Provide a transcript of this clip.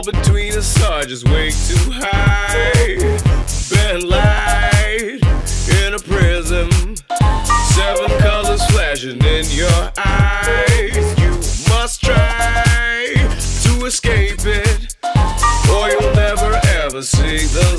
all between us are just way too high. Been light in a prism. Seven colors flashing in your eyes. You must try to escape it, or you'll never ever see the